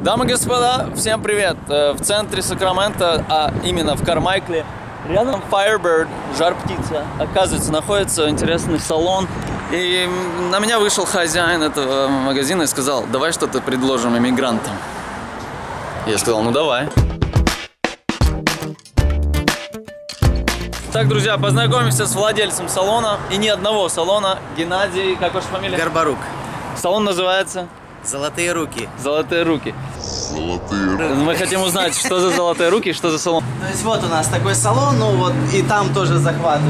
Дамы и господа, всем привет! Э, В центре Сакрамента, а именно в Кармайкле, рядом Firebird, жар птица, оказывается, находится интересный салон. И на меня вышел хозяин этого магазина и сказал, давай что-то предложим иммигрантам. Я сказал, ну давай. Так, друзья, познакомимся с владельцем салона. И ни одного салона. Геннадий, как ваша фамилия? Горбарук. Салон называется Золотые руки. «Золотые руки». Мы хотим узнать, что за «Золотые руки» и что за салон. То есть вот у нас такой салон, ну вот и там тоже захват.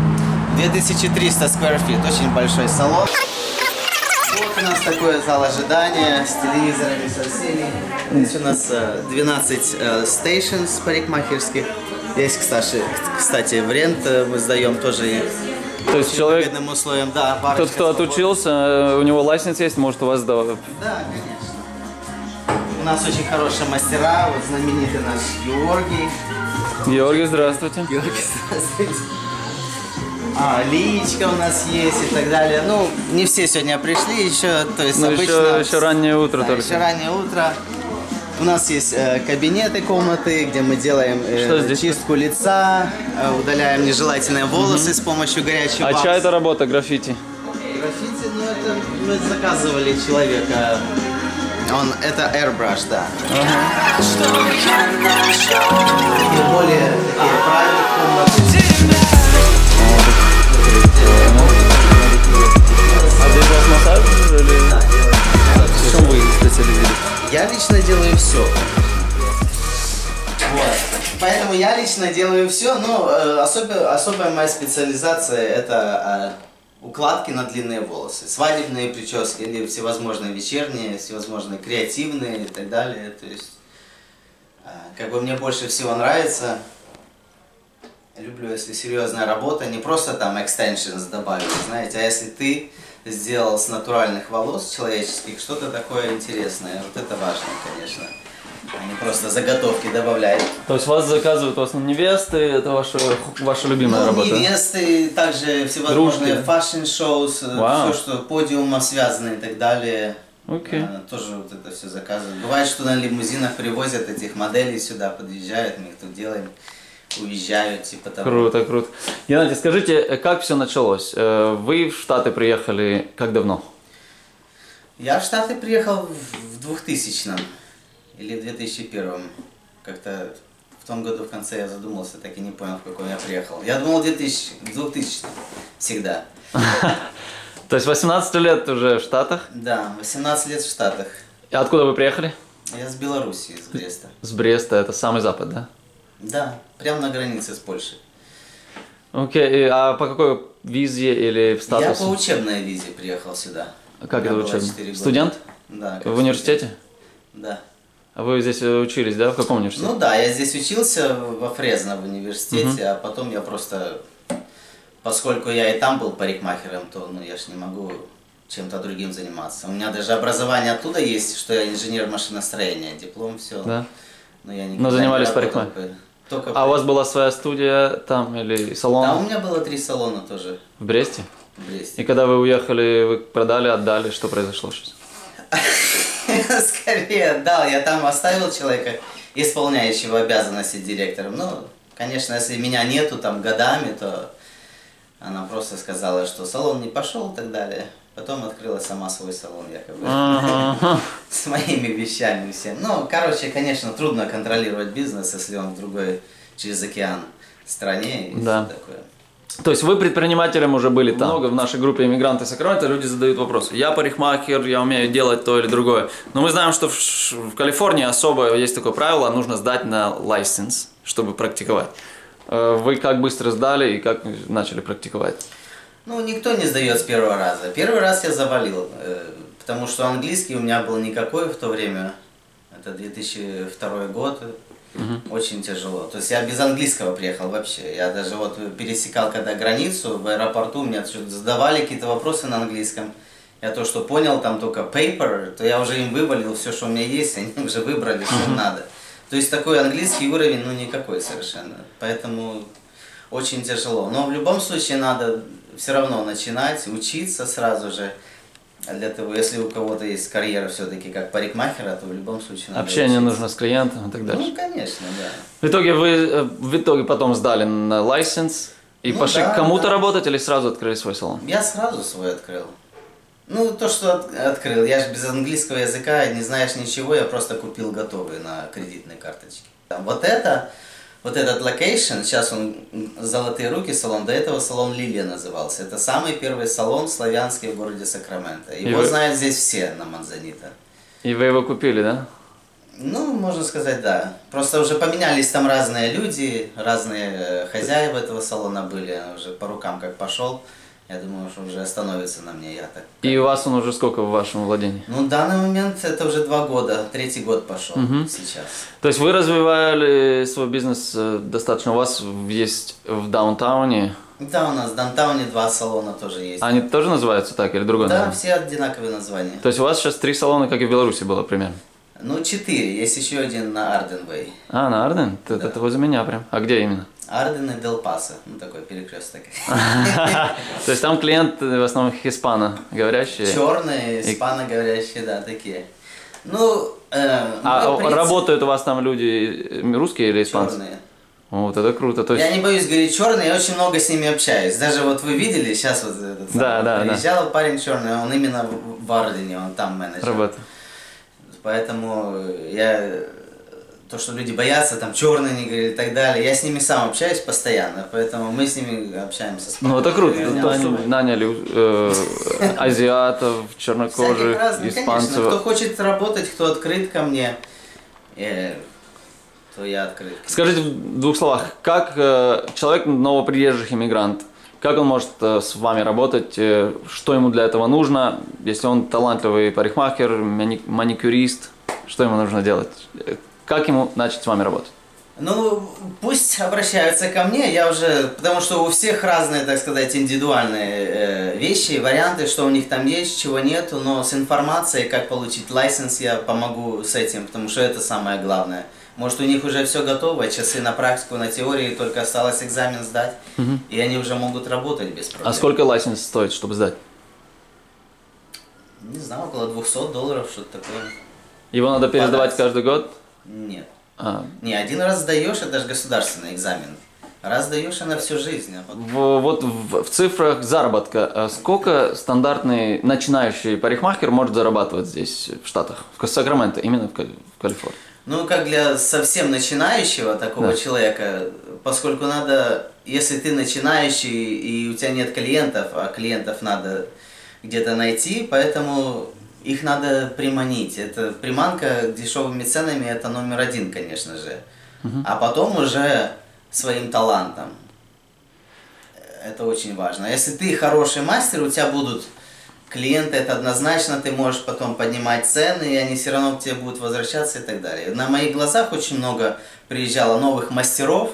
2300 square feet, очень большой салон. Вот у нас такой зал ожидания с телевизорами, со всеми. Здесь у нас э, 12 э, stations парикмахерских. Здесь, кстати, кстати, в рент э, мы сдаем тоже То есть человек, условиям. Да, тот, кто отучился, э, у него лайсенс есть, может у вас да, Да, конечно. У нас очень хорошие мастера, вот знаменитый наш Георгий. Георгий, здравствуйте. Георгий, здравствуйте. А, личка у нас есть и так далее. Ну, не все сегодня пришли еще, то есть Ну, обычно... еще, еще раннее утро Да, только. еще раннее утро. У нас есть э, кабинеты, комнаты, где мы делаем э, Что здесь? чистку лица, э, удаляем нежелательные волосы с помощью горячей А чья это работа, граффити? Граффити, ну это мы заказывали человека. Он, это airbrush, да. И более такие private комнаты. А здесь у вас массаж или... В чем вы специализируетесь? Я лично делаю все. Вот. Поэтому я лично делаю все, но э, особо- особая моя специализация это э, укладки на длинные волосы, свадебные прически или всевозможные вечерние, всевозможные креативные и так далее. То есть, э, как бы мне больше всего нравится, люблю, если серьезная работа, не просто там extensions добавить, знаете, а если ты сделал с натуральных волос человеческих что-то такое интересное, вот это важно, конечно. Не просто заготовки добавляют. То есть вас заказывают в основном невесты, это ваша, ваша любимая Ну, работа? невесты, также всевозможные fashion-шоу, Вау. все, что подиума связано и так далее. Окей. А, тоже вот это все заказывают. Бывает, что на лимузинах привозят этих моделей сюда, подъезжают, мы их тут делаем, уезжают, типа того. Круто, круто. Геннадий, скажите, как все началось? Э, Вы в Штаты приехали как давно? Я в Штаты приехал в 2000 или в 2001 Как-то в том году в конце я задумался, так и не понял, в каком я приехал. Я думал 2000, в 2000 всегда. То есть 18 лет уже в Штатах. Да, 18 лет в Штатах. И откуда вы приехали? Я с Белоруссии, из Бреста. С Бреста, это самый запад, да? Да, прямо на границе с Польшей. Окей, и- а по какой визе или в Я статусу? по учебной визе приехал сюда. Как это года. Студент? Да. В университете? Да. А вы здесь э, учились, да? В каком университете? Ну да, я здесь учился во Фрезно в университете, а потом я просто, поскольку я и там был парикмахером, то ну я ж не могу чем-то другим заниматься. У меня даже образование оттуда есть, что я инженер машиностроения, диплом, все. Да. Но я никогда Но занимались парикмахером? Только А у вас была своя студия там или салон Да, у меня было три салона тоже в Бресте? в Бресте. И когда вы уехали, вы продали, отдали, что произошло сейчас? Скорее отдал. Я там оставил человека, исполняющего обязанности директором. Ну, конечно, если меня нету там годами, то она просто сказала, что салон не пошел и так далее. Потом открыла сама свой салон, якобы. Ага. С моими вещами всем. Ну, короче, конечно, трудно контролировать бизнес, если он в другой, через океан стране и Да. все такое. То есть вы предпринимателем уже были там? Много в нашей группе иммигранты Сакрамента люди задают вопросы. Я парикмахер, я умею делать то или другое. Но мы знаем, что в, в Калифорнии особо есть такое правило, нужно сдать на license, чтобы практиковать. Э, Вы как быстро сдали и как начали практиковать? Ну, никто не сдает с первого раза. Первый раз я завалил, э, потому что английский у меня был никакой в то время. Это 2002 год. Очень тяжело. То есть я без английского приехал вообще. Я даже вот пересекал когда границу в аэропорту, мне задавали какие-то вопросы на английском. Я то, что понял, там только paper, то я уже им вывалил все, что у меня есть, они уже выбрали, что им надо. То есть такой английский уровень, ну никакой совершенно. Поэтому очень тяжело. Но в любом случае надо все равно начинать, учиться сразу же. Для того, если у кого-то есть карьера все-таки как парикмахера, то в любом случае надо Общение учиться. нужно с клиентом и так дальше. Ну, конечно, да. В итоге вы э, в итоге потом сдали на лайсенс и Ну пошли да, к кому-то да. работать или сразу открыли свой салон? Я сразу свой открыл. Ну, то, что от- открыл. Я же без английского языка, не знаешь ничего, я просто купил готовые на кредитной карточке. Вот это, вот этот location, сейчас он «Золотые руки» салон, до этого салон «Лилия» назывался. Это самый первый салон славянский в городе Сакраменто. И Его вы- знают здесь все на Manzanita. И вы его купили, да? Ну, можно сказать, да. Просто уже поменялись там разные люди, разные э, хозяева этого салона были. Уже по рукам как пошел. Я думаю, что уже остановится на мне, я так. И у вас он уже сколько в вашем владении? Ну, в данный момент это уже два года, третий год пошел Мгм. сейчас. То есть вы развивали свой бизнес э, достаточно, у вас есть в даунтауне, Да, у нас в Даунтауне два салона тоже есть. они тоже называются так или другое да, название? все одинаковые названия. То есть у вас сейчас три салона, как и в Беларуси было примерно? Ну, четыре. Есть еще один на Арденвей. А, на Арден? Да. это возле меня прям. А где именно? Арден и Дел Пасо. Ну, такой перекресток. То есть там клиент э, в основном хиспано говорящие. Черные, И- испаноговорящие, да, такие. Ну, э, А ну, принципе, работают у вас там люди э, русские или испанцы? черные. Вот это круто. То есть... Я не боюсь говорить черный, я очень много с ними общаюсь. Даже вот вы видели, сейчас вот этот Да, да, да. приезжал парень черный, он именно в, в Ардене, он там менеджер. Работа. Поэтому я то, что люди боятся, там черные не говорили и так далее, я с ними сам общаюсь постоянно, поэтому мы с ними общаемся. Ну это круто. спокойно. То, что наняли э, азиатов, чернокожих, разных, испанцев. конечно. Кто хочет работать, кто открыт ко мне, э, то я открыт. Скажите в двух словах, как э, человек новоприезжих иммигрант, как он может э, с вами работать, э, что ему для этого нужно, если он талантливый парикмахер, мани- маникюрист, что ему нужно делать? Как ему начать с вами работать? Ну, пусть обращаются ко мне, я уже, потому что у всех разные, так сказать, индивидуальные э, вещи, варианты, что у них там есть, чего нету, но с информацией, как получить лайсенс, я помогу с этим, потому что это самое главное. Может, у них уже все готово, часы на практику, на теории, только осталось экзамен сдать, и они уже могут работать без проблем. А сколько лайсенс стоит, чтобы сдать? Не знаю, около 200 долларов, что-то такое. Его надо пересдавать Податься. каждый год? Нет. А, Не, один раз сдаешь, это же государственный экзамен. Раз сдаешь, и на всю жизнь. А потом... В- вот в, в цифрах заработка, а сколько стандартный начинающий парикмахер может зарабатывать здесь, в Штатах, в Сакраменто, именно в, Кали- в Калифорнии? Ну, как для совсем начинающего такого Да. человека, поскольку надо, если ты начинающий и у тебя нет клиентов, а клиентов надо где-то найти, поэтому их надо приманить. Это приманка дешевыми ценами, это номер один, конечно же. А потом уже своим талантом. Это очень важно. Если ты хороший мастер, у тебя будут клиенты, это однозначно, ты можешь потом поднимать цены, и они все равно к тебе будут возвращаться и так далее. На моих глазах очень много приезжало новых мастеров,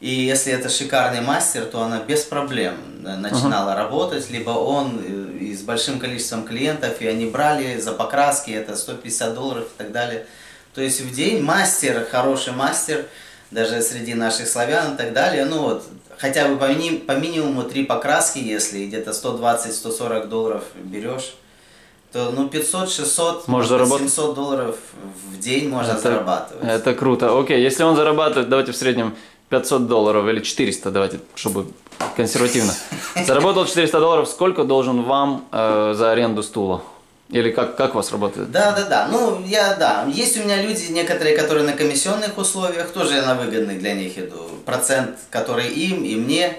и если это шикарный мастер, то она без проблем э, начинала работать, либо он э, и с большим количеством клиентов, и они брали за покраски, это 150 долларов и так далее. То есть в день мастер, хороший мастер, даже среди наших славян и так далее, ну вот, хотя бы по, мини- по минимуму три покраски, если где-то 120-140 долларов берешь, то ну 500-600, Можешь заработать? 700 долларов в день можно зарабатывать. это круто. Окей, если он зарабатывает, давайте в среднем 500 долларов или 400, давайте, чтобы консервативно. Заработал 400 долларов, сколько должен вам э, за аренду стула? Или как, как у вас работает? Да, да, да. Ну, я, да. Есть у меня люди, некоторые, которые на комиссионных условиях, тоже я на выгодных для них иду. Процент, который им и мне,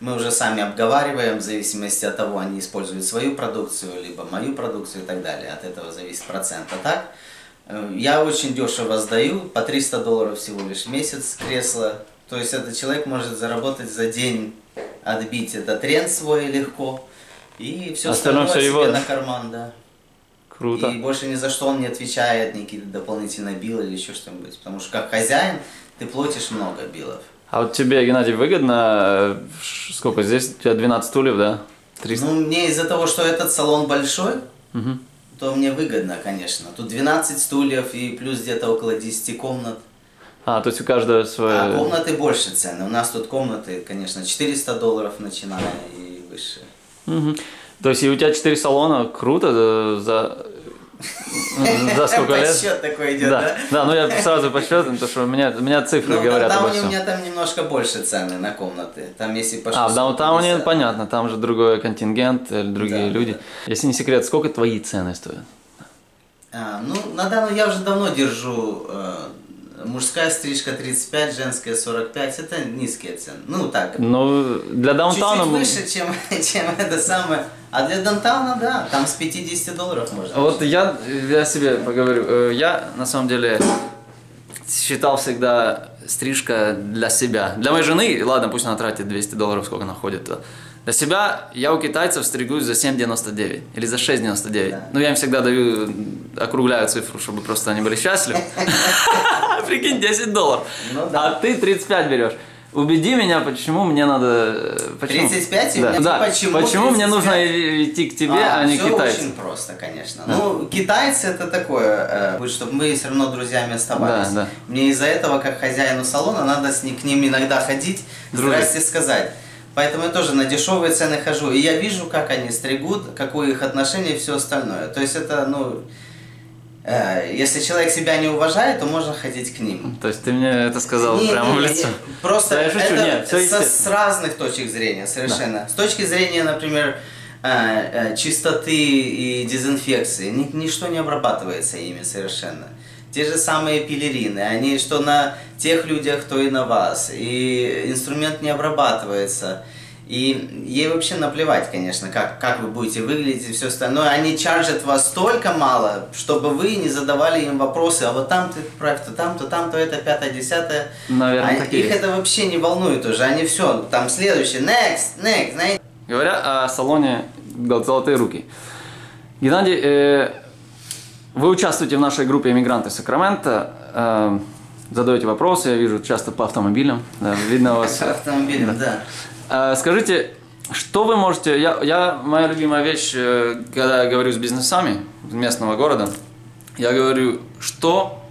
мы уже сами обговариваем, в зависимости от того, они используют свою продукцию, либо мою продукцию и так далее. От этого зависит процент. А так, э, я очень дешево сдаю, по 300 долларов всего лишь в месяц кресло. То есть этот человек может заработать за день, отбить этот тренд свой легко. И все Остальное себе его, на карман, да. Круто. И больше ни за что он не отвечает, ни какие-то дополнительные билы или еще что-нибудь. Потому что как хозяин ты платишь много билов. А вот тебе, Геннадий, выгодно, э, сколько здесь, у тебя 12 стульев, да? 300? Ну, мне из-за того, что этот салон большой, Мгм. то мне выгодно, конечно. Тут 12 стульев и плюс где-то около 10 комнат. А, то есть у каждого свое... А комнаты больше цены. У нас тут комнаты, конечно, 400 долларов начиная и выше. Мгм. То есть и у тебя четыре салона, круто, за, за сколько лет? Подсчет такой идет, Да, да? да, ну я сразу подсчет, потому что у меня, у меня цифры Ну, говорят обо Даунтауне у всем. меня там немножко больше цены на комнаты. Там если по А, в даунтауне 650. понятно, там же другой контингент, другие Да, люди. Если не секрет, сколько твои цены стоят? А, ну, на данный я уже давно держу э, мужская стрижка 35, женская 45. Это низкие цены. Ну, так, Ну, для даунтауна... чуть-чуть выше, чем, чем это самое. А для даунтауна, да, там с 50 долларов можно. Вот я, я себе поговорю. Э, Я, на самом деле, считал всегда стрижка для себя. Для моей жены, ладно, пусть она тратит 200 долларов, сколько она ходит. Для себя я у китайцев стригусь за 7,99 или за 6,99. Да. Ну, я им всегда даю, округляю цифру, чтобы просто они были счастливы. Прикинь, 10 долларов. Ну да. А ты 35 берешь. Убеди меня, почему мне надо... э, Почему? 35? И Да, да. почему Почему мне 35? нужно и- идти к тебе, а, не к китайцу? очень просто, конечно. Ну, китайцы это такое, э, чтобы мы все равно друзьями оставались. Да, да. Мне из-за этого, как хозяину салона, надо с ним, к ним иногда ходить, Дружить. здрасте сказать. Поэтому я тоже на дешевые цены хожу. И я вижу, как они стригут, какое их отношение и все остальное. То есть это, ну, если человек себя не уважает, то можно ходить к ним. То есть ты мне это сказал Не, прямо не, в лицо? Просто Да, я шучу, это нет, всё со- с разных точек зрения, совершенно. С точки зрения, например, э, э, чистоты и дезинфекции, ни- ничто не обрабатывается ими совершенно. Те же самые пелерины, они что на тех людях, то и на вас. И инструмент не обрабатывается. И ей вообще наплевать, конечно, как, как вы будете выглядеть и все остальное. Они чаржат вас столько мало, чтобы вы не задавали им вопросы, а вот там ты правь, то там, то там, то это, пятое, десятое. Наверное, А их есть. это вообще не волнует уже. Они все, там следующий, next, next, знаете. Говоря о салоне «Золотые руки». Геннадий, э, вы участвуете в нашей группе «Эмигранты Сакрамента», э, задаете вопросы, я вижу часто по автомобилям, да, видно у вас. С автомобилем, да. А, Скажите, что вы можете... Я, я, моя любимая вещь, э, когда я говорю с бизнесами местного города, я говорю, что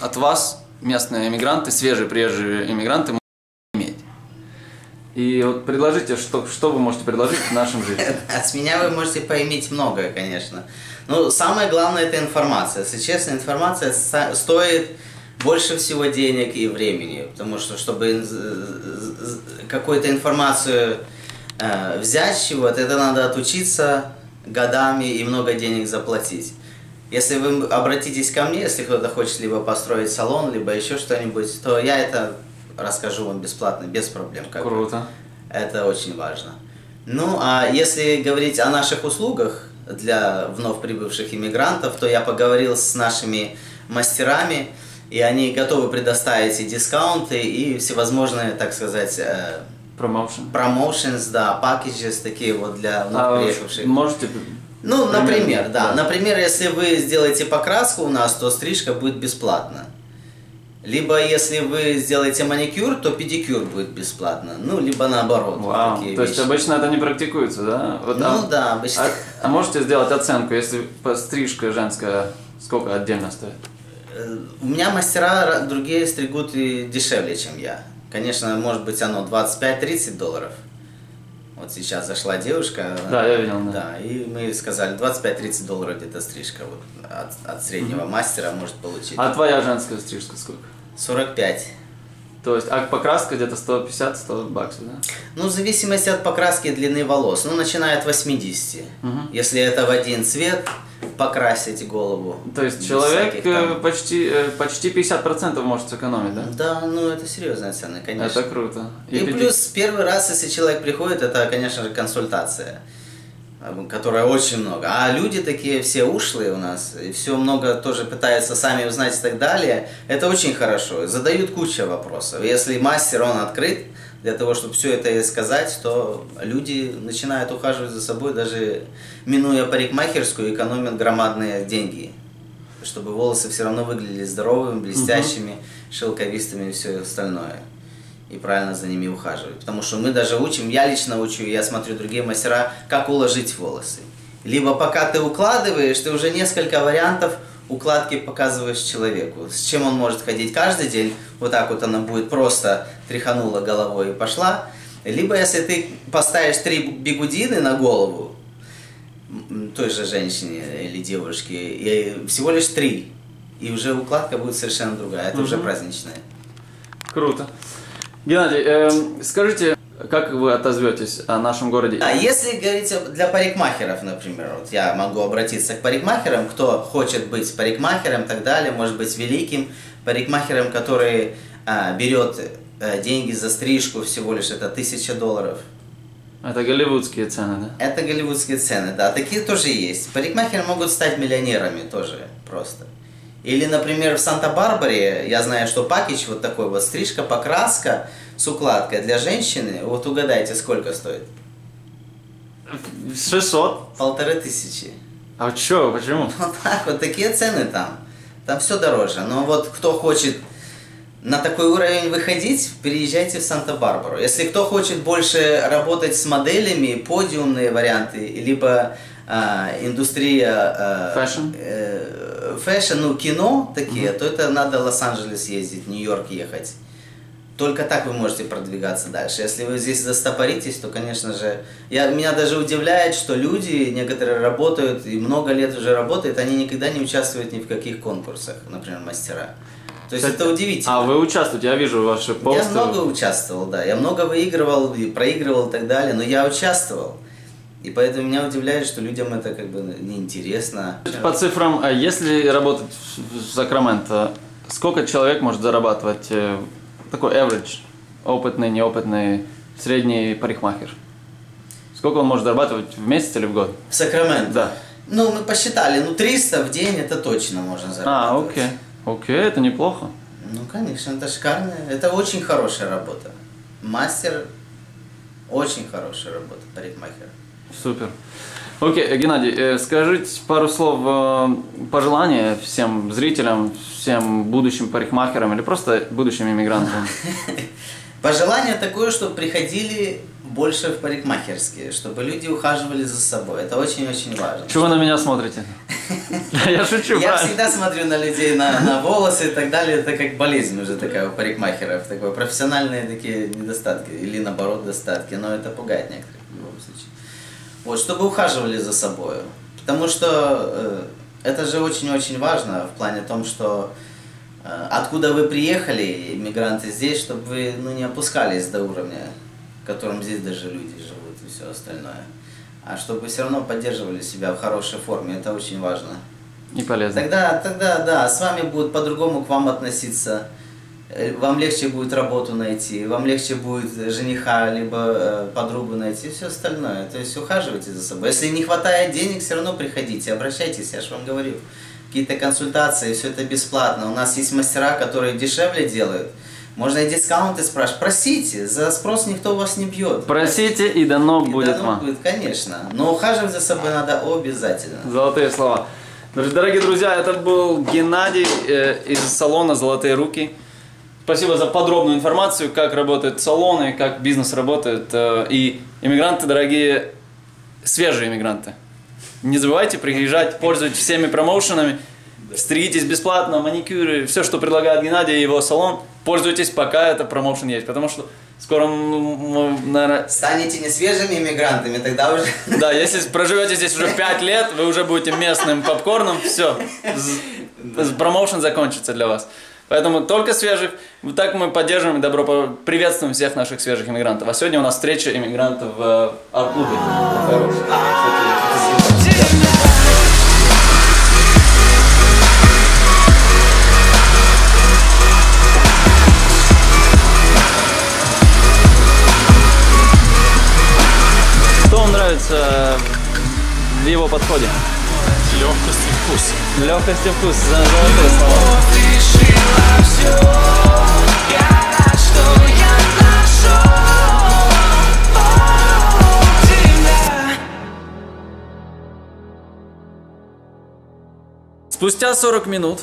от вас местные иммигранты, свежие приезжие иммигранты могут иметь. И вот предложите, что, что вы можете предложить нашим жителям. От меня вы можете поиметь многое, конечно. Ну, самое главное это информация. Если честно, информация стоит больше всего денег и времени, потому что чтобы какую-то информацию э, взять чего-то, это надо отучиться годами и много денег заплатить. Если вы обратитесь ко мне, если кто-то хочет либо построить салон, либо еще что-нибудь, то я это расскажу вам бесплатно, без проблем. как. Круто. Это очень важно. Ну, а если говорить о наших услугах для вновь прибывших иммигрантов, то я поговорил с нашими мастерами, и они готовы предоставить и дискаунты, и всевозможные, так сказать, э, Промоушен. промоушенс, да, packages такие вот для вновь А приехавших. можете... Ну, примерно, например, да. да. Например, если вы сделаете покраску у нас, то стрижка будет бесплатна. Либо если вы сделаете маникюр, то педикюр будет бесплатно. Ну, либо наоборот. вот Вау. такие То есть вещи. обычно это не практикуется, да? Вот, Ну а- да, обычно. А, а можете сделать оценку, если стрижка женская, сколько отдельно стоит? Э, У меня мастера ра- другие стригут и дешевле, чем я. Конечно, может быть оно 25-30 долларов. Вот сейчас зашла девушка. Да, я видел, да. Да, и мы сказали 25-30 долларов где-то стрижка вот от, от среднего мастера может получить. А твоя женская стрижка сколько? 45. То есть, а покраска где-то 150-100 баксов, да? Ну, в зависимости от покраски и длины волос. Ну, начиная от 80. Мгм. Если это в один цвет, покрасить голову. То есть человек всяких э, там- почти, э, почти 50% может сэкономить, да? Да, ну это серьезные цены, конечно. Это круто. И, пяти- плюс первый раз, если человек приходит, это, конечно же, консультация, которая очень много. А люди такие все ушлые у нас, и все много тоже пытаются сами узнать и так далее. Это очень хорошо. Задают кучу вопросов. Если мастер, он открыт для того, чтобы все это сказать, то люди начинают ухаживать за собой, даже минуя парикмахерскую, экономят громадные деньги чтобы волосы все равно выглядели здоровыми, блестящими, шелковистыми и все остальное. И правильно за ними ухаживать. Потому что мы даже учим, я лично учу, я смотрю другие мастера, как уложить волосы. Либо пока ты укладываешь, ты уже несколько вариантов укладки показываешь человеку. С чем он может ходить каждый день. Вот так вот она будет просто тряханула головой и пошла. Либо если ты поставишь три бигудины на голову той же женщине или девушке, и всего лишь три, и уже укладка будет совершенно другая, это уже Мгм. праздничная. Круто. Геннадий, эм, скажите, как вы отозветесь о нашем городе? А если говорить для парикмахеров, например, вот я могу обратиться к парикмахерам, кто хочет быть парикмахером и так далее, может быть великим парикмахером, который а, берет э, деньги за стрижку всего лишь это тысяча долларов. Это голливудские цены, да? Это голливудские цены, да, такие тоже есть. Парикмахеры могут стать миллионерами тоже просто. Или, например, в Санта-Барбаре, я знаю, что пакетч вот такой вот, стрижка, покраска с укладкой для женщины, вот угадайте, сколько стоит? 600. Полторы тысячи. А чё, почему? Вот так вот, такие цены там. Там все дороже. Но вот кто хочет на такой уровень выходить, переезжайте в Санта-Барбару. Если кто хочет больше работать с моделями, подиумные варианты, либо индустрия... а, Fashion? э, fashion, ну, кино такие, то это надо в Лос-Анджелес ездить, в Нью-Йорк ехать. Только так вы можете продвигаться дальше. Если вы здесь застопоритесь, то, конечно же, я, меня даже удивляет, что люди, некоторые работают, и много лет уже работают, они никогда не участвуют ни в каких конкурсах, например, мастера. То есть Кстати, это удивительно. А вы участвуете, я вижу ваши посты. Я много участвовал, да. Я много выигрывал и проигрывал и так далее, но я участвовал. И поэтому меня удивляет, что людям это как бы неинтересно. По цифрам, а если работать в Сакраменто, сколько человек может зарабатывать э, такой average, опытный, неопытный, средний парикмахер? Сколько он может зарабатывать в месяц или в год? В Сакраменто? Да. Ну, мы посчитали, ну 300 в день это точно можно А, зарабатывать. окей. Окей, это неплохо. Ну, конечно, это шикарно. Это очень хорошая работа. Мастер очень хорошая работа, парикмахер. Супер. Окей, Геннадий, э, скажите пару слов э, пожелания всем зрителям, всем будущим парикмахерам или просто будущим иммигрантам. Пожелание такое, чтобы приходили больше в парикмахерские, чтобы люди ухаживали за собой. Это очень-очень важно. Чего вы на меня смотрите? Я шучу, Я всегда смотрю на людей, на волосы и так далее. Это как болезнь уже такая у парикмахеров. Такое профессиональные такие недостатки. Или наоборот достатки. Но это пугает некоторых в любом случае. Вот, чтобы ухаживали за собой. Потому что э, это же очень-очень важно в плане том, что э, откуда вы приехали, иммигранты здесь, чтобы вы ну, не опускались до уровня, в котором здесь даже люди живут и все остальное. А чтобы вы все равно поддерживали себя в хорошей форме, это очень важно. И полезно. Тогда, тогда, да, с вами будут по-другому к вам относиться. Э, Вам легче будет работу найти, вам легче будет жениха, либо э, подругу найти, и все остальное. То есть ухаживайте за собой. Если не хватает денег, все равно приходите, обращайтесь, я же вам говорю. Какие-то консультации, все это бесплатно. У нас есть мастера, которые дешевле делают. Можно и дискаунты спрашивать. Просите, за спрос никто вас не бьет. Просите, и дано И будет дано вам. будет, конечно. Но ухаживать за собой надо обязательно. Золотые слова. Дорогие- Дорогие друзья, это был Геннадий э, из салона «Золотые руки». Спасибо за подробную информацию, как работают салоны, как бизнес работает. э, И иммигранты, дорогие, свежие иммигранты. Не забывайте приезжать, пользуйтесь всеми промоушенами, стригитесь бесплатно, маникюры, все, что предлагает Геннадий и его салон, пользуйтесь, пока это промоушен есть. Потому что скоро, наверное, Станете не свежими иммигрантами, тогда уже да, если проживете здесь уже 5 лет, вы уже будете местным попкорном, все, промоушен закончится для вас. Поэтому только свежих. Вот так мы поддерживаем и добро приветствуем всех наших свежих иммигрантов. А сегодня у нас встреча иммигрантов в э, арт-клубе. Что вам нравится в его подходе? Легкость и вкус. Легкость и вкус. за- Золотые слова. Спустя 40 минут,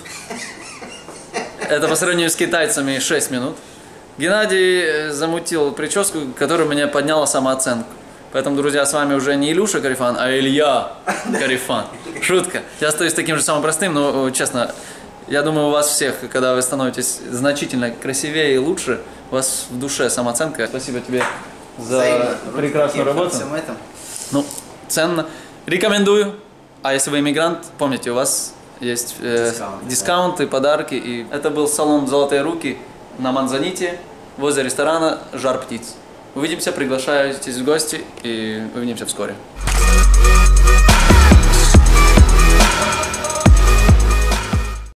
это по сравнению с китайцами 6 минут, Геннадий э, замутил прическу, которая меня подняла самооценку. Поэтому, друзья, с вами уже не Илюша Карифан, а Илья Карифан. Шутка. Я остаюсь таким же самым простым, но, э, честно, я думаю, у вас всех, когда вы становитесь значительно красивее и лучше, у вас в душе самооценка. Спасибо тебе за Взаимно. прекрасную Руки работу. всем этом. Ну, ценно. Рекомендую. А если вы иммигрант, помните, у вас есть э, Дискаунты, дискаунты, подарки. И это был салон «Золотые руки» на Манзаните, возле ресторана «Жар птиц». Увидимся, приглашайтесь в гости и увидимся вскоре.